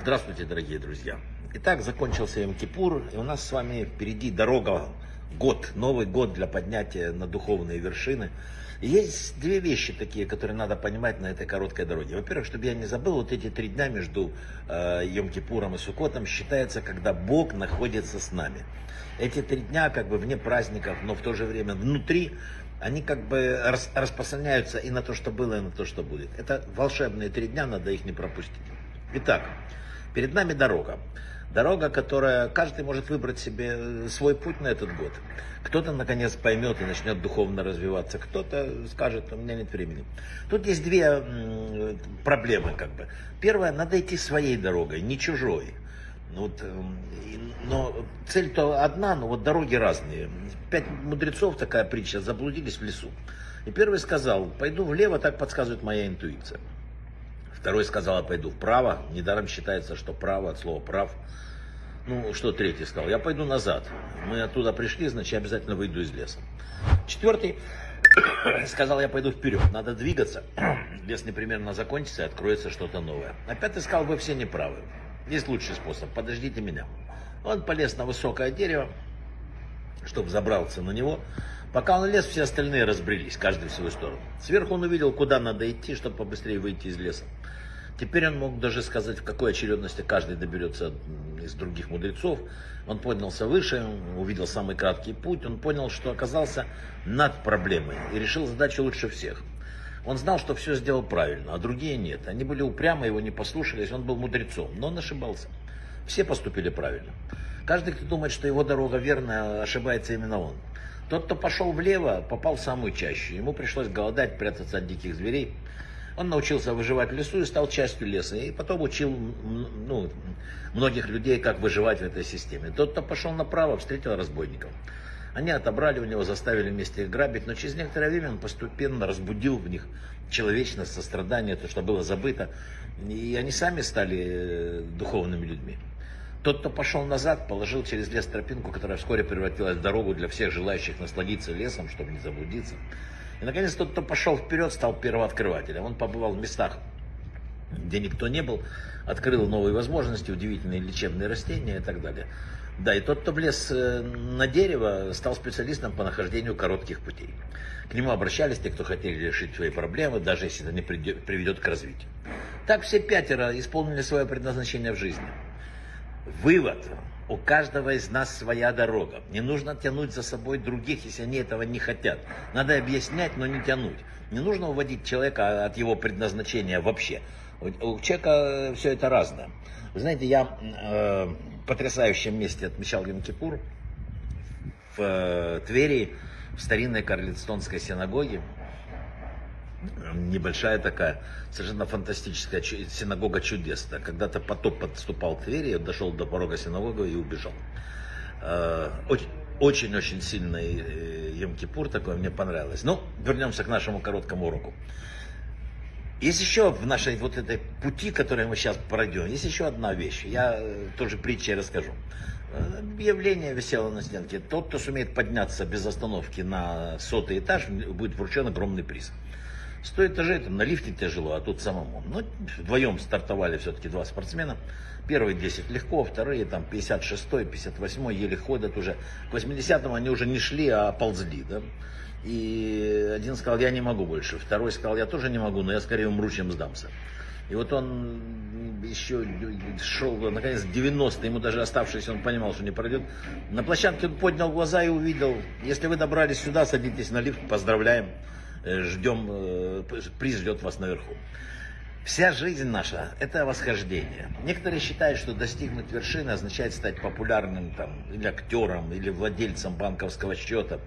Здравствуйте, дорогие друзья. Итак, закончился Йом-Кипур, и у нас с вами впереди дорога, год, новый год для поднятия на духовные вершины. И есть две вещи такие, которые надо понимать на этой короткой дороге. Во-первых, чтобы я не забыл, вот эти три дня между э, Йом-Кипуром и Сукотом считается, когда Бог находится с нами. Эти три дня как бы вне праздников, но в то же время внутри они как бы рас, распространяются и на то, что было, и на то, что будет. Это волшебные три дня, надо их не пропустить. Итак, перед нами дорога. Дорога, которая каждый может выбрать себе э, свой путь на этот год. Кто-то наконец поймет и начнет духовно развиваться, кто-то скажет, у меня нет времени. Тут есть две проблемы как бы. Первое, надо идти своей дорогой, не чужой. Ну вот, эм, но цель-то одна, но вот дороги разные. Пять мудрецов, такая притча, заблудились в лесу. И первый сказал, пойду влево, так подсказывает моя интуиция. Второй сказал, я пойду вправо. Недаром считается, что право от слова прав. Ну, что третий сказал, я пойду назад. Мы оттуда пришли, значит, я обязательно выйду из леса. Четвертый сказал, я пойду вперед. Надо двигаться. Лес непременно закончится и откроется что-то новое. А пятый сказал, вы все неправы. Есть лучший способ, подождите меня. Он полез на высокое дерево, чтобы забраться на него. Пока он лез, все остальные разбрелись, каждый в свою сторону. Сверху он увидел, куда надо идти, чтобы побыстрее выйти из леса. Теперь он мог даже сказать, в какой очередности каждый доберется из других мудрецов. Он поднялся выше, увидел самый краткий путь, он понял, что оказался над проблемой и решил задачу лучше всех. Он знал, что все сделал правильно, а другие нет. Они были упрямы, его не послушались, он был мудрецом, но он ошибался. Все поступили правильно. Каждый, кто думает, что его дорога верная, ошибается именно он. Тот, кто пошел влево, попал в самую чащу. Ему пришлось голодать, прятаться от диких зверей. Он научился выживать в лесу и стал частью леса. И потом учил ну, многих людей, как выживать в этой системе. Тот, кто пошел направо, встретил разбойников. Они отобрали у него, заставили вместе их грабить, но через некоторое время он постепенно разбудил в них человечность, сострадание, то, что было забыто. И они сами стали э, духовными людьми. Тот, кто пошел назад, положил через лес тропинку, которая вскоре превратилась в дорогу для всех желающих насладиться лесом, чтобы не заблудиться. И, наконец, тот, кто пошел вперед, стал первооткрывателем. Он побывал в местах, где никто не был, открыл новые возможности, удивительные лечебные растения и так далее. Да, и тот, кто влез э, на дерево, стал специалистом по нахождению коротких путей. К нему обращались те, кто хотели решить свои проблемы, даже если это не приведет к развитию. Так все пятеро исполнили свое предназначение в жизни. Вывод. У каждого из нас своя дорога. Не нужно тянуть за собой других, если они этого не хотят. Надо объяснять, но не тянуть. Не нужно уводить человека от его предназначения вообще. У человека все это разное. Вы знаете, я э, в потрясающем месте отмечал Йом-Кипур в э, Твери, в старинной Карлицтонской синагоге небольшая такая, совершенно фантастическая синагога чудес. Когда-то потоп подступал к Твери, дошел до порога синагоги и убежал. Э, очень-очень сильный э, Йом-Кипур такой, мне понравилось. Ну, вернемся к нашему короткому уроку. Есть еще в нашей вот этой пути, который мы сейчас пройдем, есть еще одна вещь. Я э, тоже притчей расскажу. Объявление висело на стенке. Тот, кто сумеет подняться без остановки на сотый этаж, будет вручен огромный приз. 100 этажей, там на лифте тяжело, а тут самому. Ну, вдвоем стартовали все-таки два спортсмена. Первые 10 легко, вторые там 56 58 еле ходят уже. К 80-му они уже не шли, а ползли, да. И один сказал, я не могу больше. Второй сказал, я тоже не могу, но я скорее умру, чем сдамся. И вот он еще шел, наконец, 90 ему даже оставшись, он понимал, что не пройдет. На площадке он поднял глаза и увидел, если вы добрались сюда, садитесь на лифт, поздравляем. Э, ждем, э, приз ждет вас наверху. Вся жизнь наша – это восхождение. Некоторые считают, что достигнуть вершины означает стать популярным там, или актером, или владельцем банковского счета.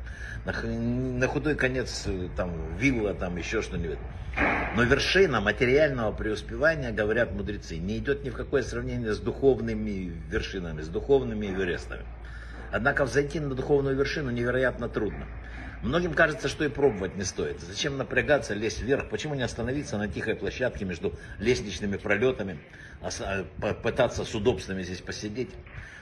На, худой конец э, там, вилла, там, еще что-нибудь. Но вершина материального преуспевания, говорят мудрецы, не идет ни в какое сравнение с духовными вершинами, с духовными эверестами. Однако взойти на духовную вершину невероятно трудно. Многим кажется, что и пробовать не стоит. Зачем напрягаться, лезть вверх? Почему не остановиться на тихой площадке между лестничными пролетами, а пытаться с удобствами здесь посидеть?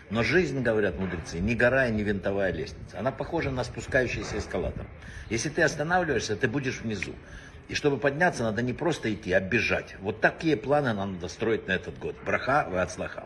Но жизнь, говорят мудрецы, не гора и не винтовая лестница. Она похожа на спускающийся эскалатор. Если ты останавливаешься, ты будешь внизу. И чтобы подняться, надо не просто идти, а бежать. Вот такие планы нам надо строить на этот год. Браха, вы от слаха.